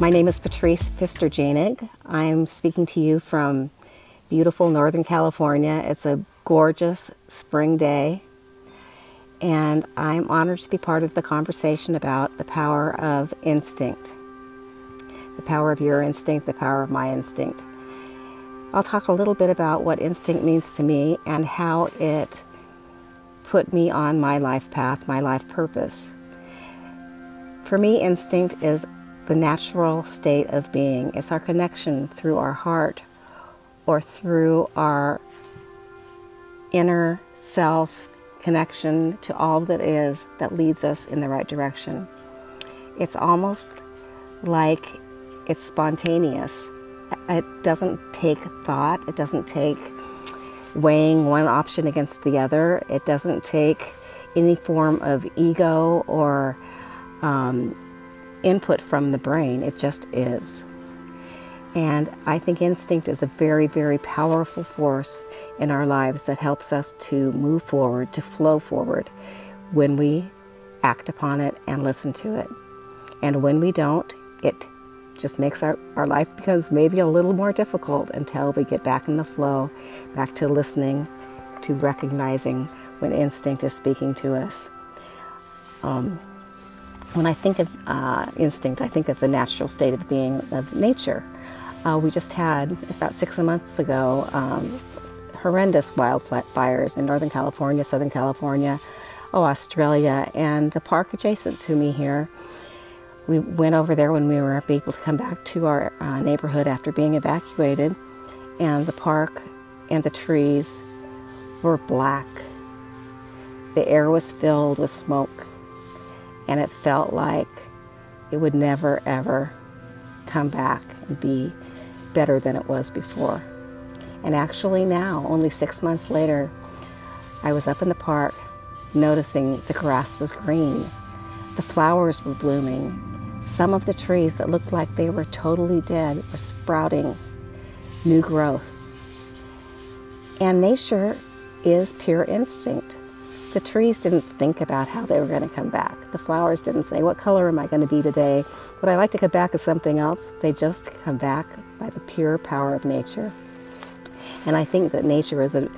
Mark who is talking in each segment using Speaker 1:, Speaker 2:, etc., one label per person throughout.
Speaker 1: My name is Patrice Fistor-Jaehnig. I'm speaking to you from beautiful Northern California. It's a gorgeous spring day, and I'm honored to be part of the conversation about the power of instinct. The power of your instinct, the power of my instinct. I'll talk a little bit about what instinct means to me and how it put me on my life path, my life purpose. For me, instinct is the natural state of being. It's our connection through our heart or through our inner self connection to all that is that leads us in the right direction. It's almost like it's spontaneous. It doesn't take thought, it doesn't take weighing one option against the other, it doesn't take any form of ego or um, input from the brain, it just is. And I think instinct is a very, very powerful force in our lives that helps us to move forward, to flow forward when we act upon it and listen to it. And when we don't, it just makes our, our life becomes maybe a little more difficult until we get back in the flow, back to listening, to recognizing when instinct is speaking to us. Um, when I think of uh, instinct, I think of the natural state of being of nature. Uh, we just had, about six months ago, um, horrendous wildfires in Northern California, Southern California, oh, Australia, and the park adjacent to me here. We went over there when we were able to come back to our uh, neighborhood after being evacuated, and the park and the trees were black. The air was filled with smoke, and it felt like it would never ever come back and be better than it was before. And actually, now, only six months later, I was up in the park noticing the grass was green, the flowers were blooming, some of the trees that looked like they were totally dead were sprouting new growth. And nature is pure instinct. The trees didn't think about how they were going to come back. The flowers didn't say, What color am I going to be today? Would I like to come back as something else? They just come back by the pure power of nature. And I think that nature is a,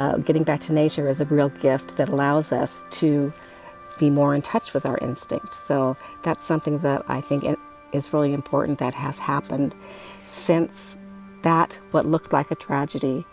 Speaker 1: uh, getting back to nature is a real gift that allows us to be more in touch with our instincts. So that's something that I think is really important that has happened since that, what looked like a tragedy,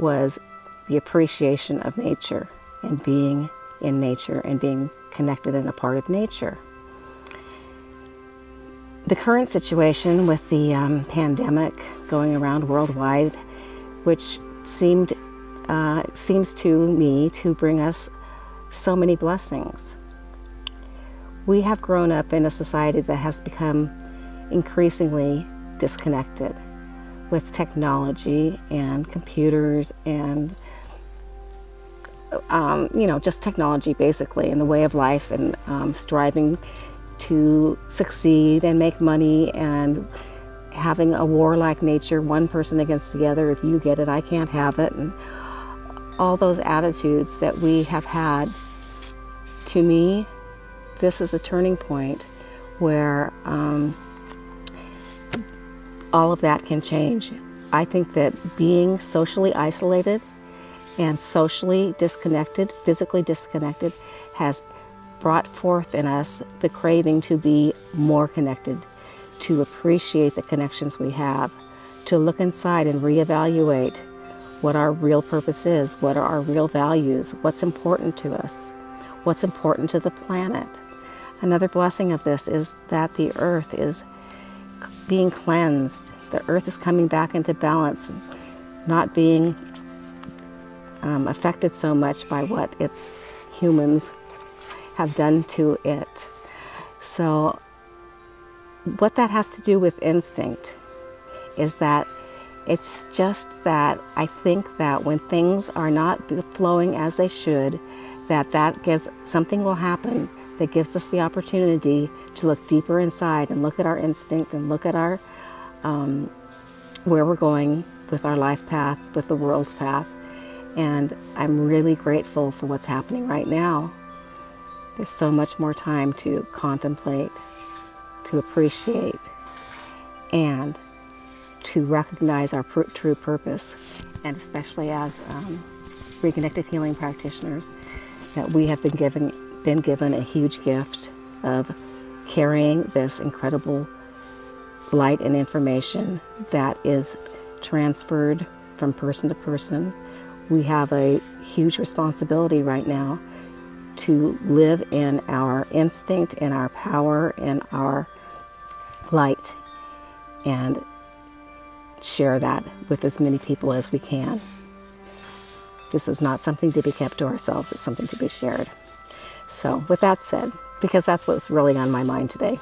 Speaker 1: was the appreciation of nature and being in nature and being connected and a part of nature. The current situation with the um, pandemic going around worldwide, which seemed uh, seems to me to bring us so many blessings. We have grown up in a society that has become increasingly disconnected with technology and computers and um, you know, just technology basically and the way of life and um, striving to succeed and make money and having a warlike nature, one person against the other. If you get it, I can't have it. And all those attitudes that we have had, to me, this is a turning point where um, all of that can change. I think that being socially isolated and socially disconnected, physically disconnected, has brought forth in us the craving to be more connected, to appreciate the connections we have, to look inside and reevaluate what our real purpose is, what are our real values, what's important to us, what's important to the planet. Another blessing of this is that the earth is being cleansed. The earth is coming back into balance, not being um, affected so much by what its humans have done to it. So, what that has to do with instinct is that it's just that I think that when things are not flowing as they should, that that gives something will happen that gives us the opportunity to look deeper inside and look at our instinct and look at our um, where we're going with our life path, with the world's path, and I'm really grateful for what's happening right now. There's so much more time to contemplate, to appreciate, and to recognize our true purpose, and especially as um, Reconnective Healing practitioners, that we have been given been given a huge gift of carrying this incredible light and information that is transferred from person to person. We have a huge responsibility right now to live in our instinct and our power and our light and share that with as many people as we can. This is not something to be kept to ourselves, it's something to be shared. So, with that said, because that's what's really on my mind today,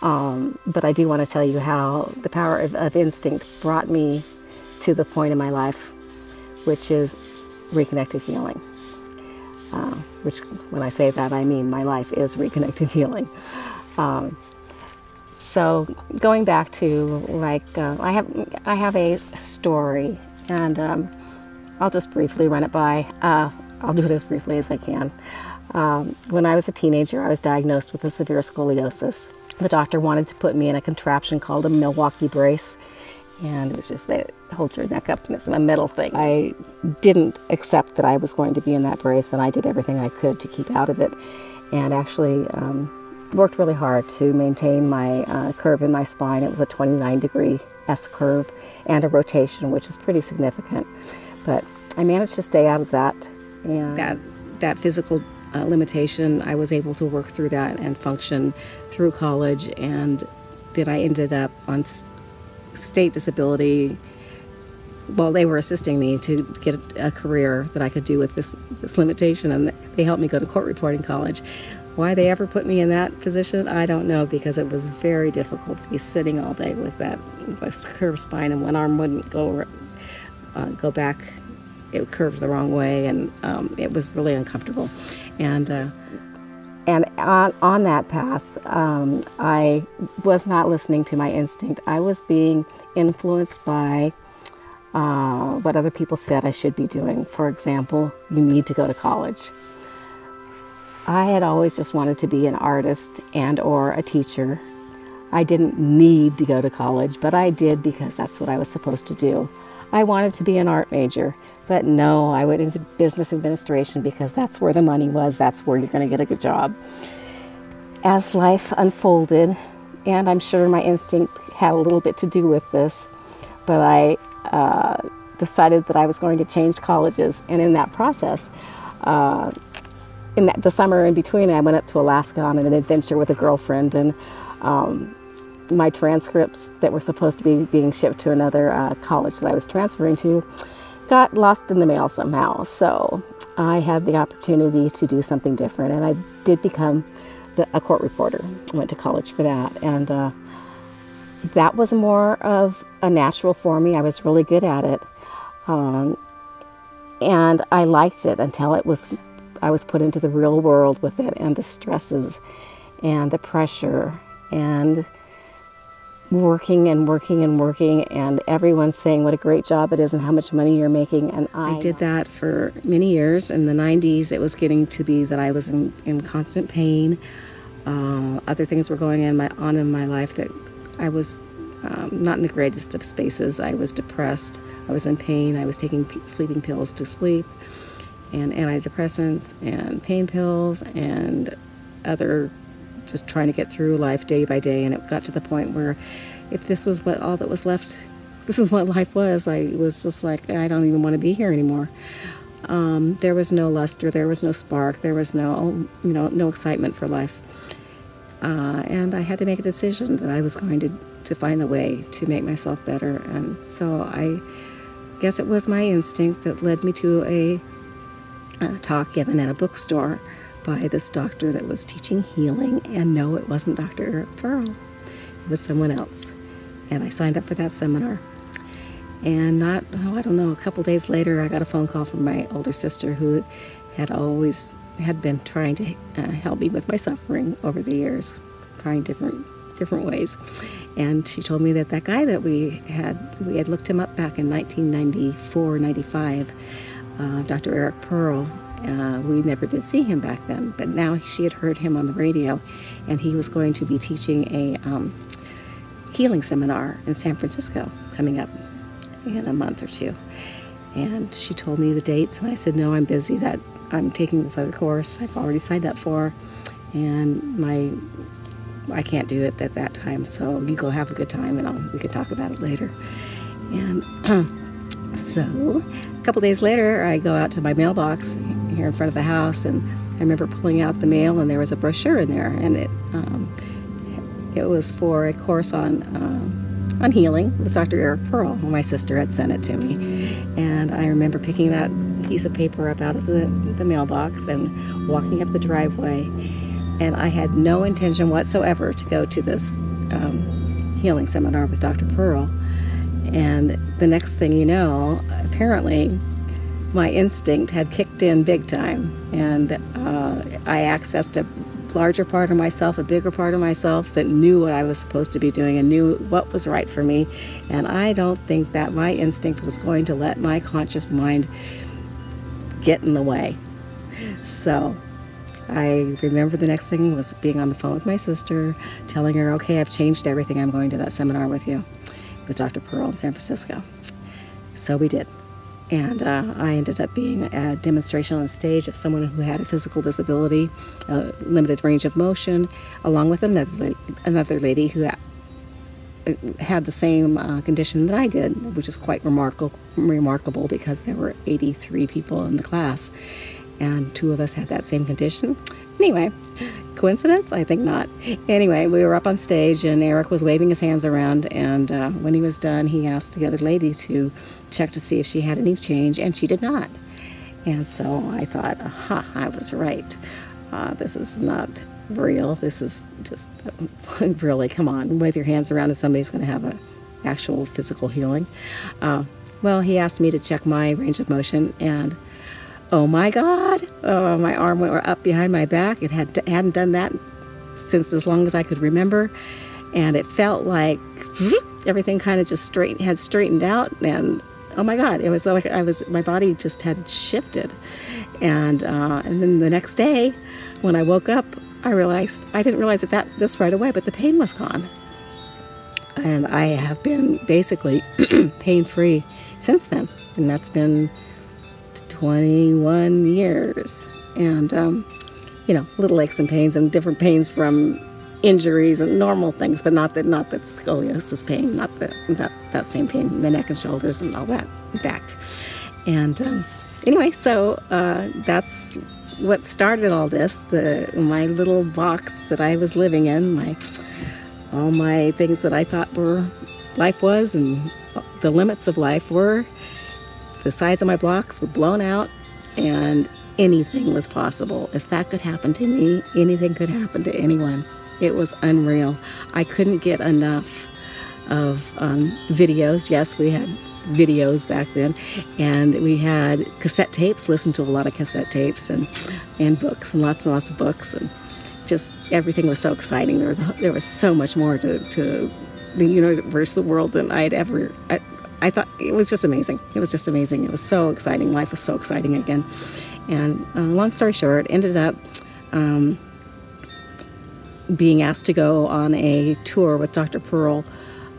Speaker 1: um, but I do want to tell you how the power of, of instinct brought me to the point in my life, which is Reconnective Healing. Uh, which, when I say that, I mean my life is Reconnective healing. Um, so going back to like uh, I have I have a story, and um, I'll just briefly run it by. Uh, I'll do it as briefly as I can. Um, when I was a teenager, I was diagnosed with a severe scoliosis. The doctor wanted to put me in a contraption called a Milwaukee brace, and it was just that holds your neck up and it's a metal thing. I didn't accept that I was going to be in that brace, and I did everything I could to keep out of it, and actually um, worked really hard to maintain my uh, curve in my spine. It was a 29 degree S curve and a rotation, which is pretty significant. But I managed to stay out of that, and that that physical uh, limitation, I was able to work through that and function through college, and then I ended up on state disability. Well, they were assisting me to get a career that I could do with this this limitation, and they helped me go to court reporting college. Why they ever put me in that position, I don't know, because it was very difficult to be sitting all day with that curved spine, and one arm wouldn't go uh, go back it curved the wrong way, and um, it was really uncomfortable. And uh, and on, on that path, um, I was not listening to my instinct. I was being influenced by uh, what other people said I should be doing. For example, you need to go to college. I had always just wanted to be an artist and or a teacher. I didn't need to go to college, but I did because that's what I was supposed to do. I wanted to be an art major, but no, I went into business administration because that's where the money was, that's where you're going to get a good job. As life unfolded, and I'm sure my instinct had a little bit to do with this, but I uh, decided that I was going to change colleges, and in that process, uh, in the summer in between, I went up to Alaska on an adventure with a girlfriend, and um, my transcripts that were supposed to be being shipped to another uh, college that I was transferring to got lost in the mail somehow. So I had the opportunity to do something different, and I did become the, a court reporter. I went to college for that, and uh, that was more of a natural for me. I was really good at it, um, and I liked it until it was I was put into the real world with it, and the stresses, and the pressure, and working and working and working and everyone's saying what a great job it is and how much money you're making and I, I did that for many years. In the 90s it was getting to be that I was in, in constant pain. Uh, other things were going in my, on in my life that I was um, not in the greatest of spaces. I was depressed. I was in pain. I was taking sleeping pills to sleep and antidepressants and pain pills and other just trying to get through life day by day. And it got to the point where if this was what all that was left, this is what life was, I was just like, I don't even want to be here anymore. Um, there was no luster, there was no spark, there was no, you know, no excitement for life. Uh, and I had to make a decision that I was going to, to find a way to make myself better. And so I guess it was my instinct that led me to a, a talk given at a bookstore by this doctor that was teaching healing. And no, it wasn't Dr. Eric Pearl, it was someone else. And I signed up for that seminar. And not, oh, I don't know, a couple days later, I got a phone call from my older sister who had always had been trying to uh, help me with my suffering over the years, trying different different ways. And she told me that that guy that we had we had looked him up back in 1994, 95, uh, Dr. Eric Pearl, uh, we never did see him back then, but now she had heard him on the radio, and he was going to be teaching a um, healing seminar in San Francisco coming up in a month or two. And she told me the dates, and I said, No, I'm busy. That I'm taking this other course I've already signed up for, and my I can't do it at that time. So you go have a good time, and I'll, we can talk about it later. And so a couple days later, I go out to my mailbox here in front of the house, and I remember pulling out the mail, and there was a brochure in there, and it um, it was for a course on. Uh, on healing with Dr. Eric Pearl. My sister had sent it to me. And I remember picking that piece of paper up out of the, the mailbox and walking up the driveway. And I had no intention whatsoever to go to this um, healing seminar with Dr. Pearl. And the next thing you know, apparently my instinct had kicked in big time. And uh, I accessed a larger part of myself, a bigger part of myself that knew what I was supposed to be doing and knew what was right for me. And I don't think that my instinct was going to let my conscious mind get in the way. So I remember the next thing was being on the phone with my sister, telling her, okay, I've changed everything. I'm going to that seminar with you, with Dr. Pearl in San Francisco. So we did. And uh, I ended up being a demonstration on stage of someone who had a physical disability, a limited range of motion, along with another, another lady who had the same uh, condition that I did, which is quite remarkable, remarkable because there were 83 people in the class, and two of us had that same condition. Anyway, coincidence? I think not. Anyway, we were up on stage, and Eric was waving his hands around, and uh, when he was done, he asked the other lady to check to see if she had any change, and she did not. And so I thought, aha, I was right. Uh, this is not real. This is just really, come on, wave your hands around and somebody's going to have an actual physical healing. Uh, well, he asked me to check my range of motion, and oh my God, oh, my arm went up behind my back. It had hadn't done that since as long as I could remember, and it felt like everything kind of just straight had straightened out, and oh my God, it was like I was my body just had shifted, and uh, and then the next day, when I woke up, I realized I didn't realize that, that this right away, but the pain was gone. And I have been basically pain free since then. And that's been 21 years. And, um, you know, little aches and pains and different pains from injuries and normal things, but not that not that scoliosis pain, not the, that that same pain in the neck and shoulders and all that back. And um, anyway, so uh, that's what started all this, the my little box that I was living in, my all my things that I thought were life was and the limits of life were, the sides of my blocks were blown out and anything was possible. If that could happen to me, anything could happen to anyone. It was unreal. I couldn't get enough of um, videos. Yes, we had videos back then, and we had cassette tapes. Listened to a lot of cassette tapes and and books and lots and lots of books and just everything was so exciting. There was there was so much more to, to the universe, the world than I'd ever. I, thought it was just amazing. It was just amazing. It was so exciting. Life was so exciting again. And uh, long story short, ended up. Um, being asked to go on a tour with Dr. Pearl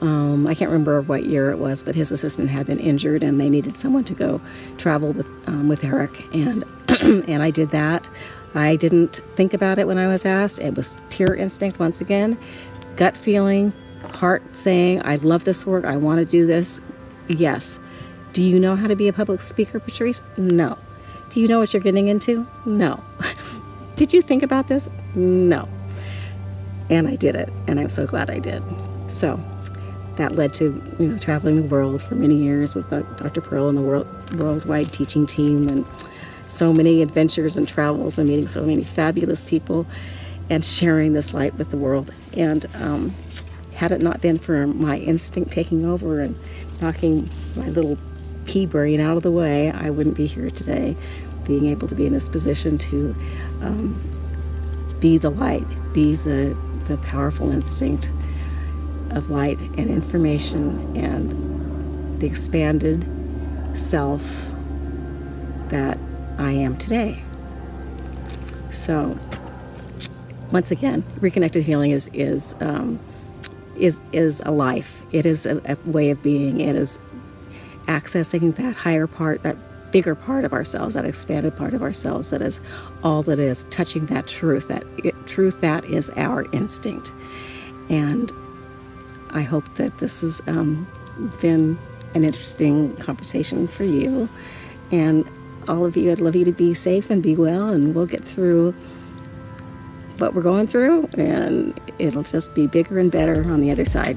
Speaker 1: um, I can't remember what year it was, but his assistant had been injured, and they needed someone to go travel with um, with Eric, and and I did that. I didn't think about it when I was asked. It was pure instinct once again, gut feeling, heart saying, "I love this work. I want to do this." Yes. Do you know how to be a public speaker, Patrice? No. Do you know what you're getting into? No. did you think about this? No. And I did it, and I'm so glad I did. So that led to you know traveling the world for many years with Dr. Pearl and the world, worldwide teaching team and so many adventures and travels and meeting so many fabulous people and sharing this light with the world. And um, had it not been for my instinct taking over and knocking my little pea brain out of the way, I wouldn't be here today, being able to be in this position to um, be the light, be the, the powerful instinct of light and information and the expanded self that I am today. So, once again, Reconnective Healing is is um, is is a life. It is a, a way of being. It is accessing that higher part, that bigger part of ourselves, that expanded part of ourselves that is all that is, touching that truth, that it, truth that is our instinct. And I hope that this has um, been an interesting conversation for you. And all of you, I'd love you to be safe and be well, and we'll get through what we're going through, and it'll just be bigger and better on the other side.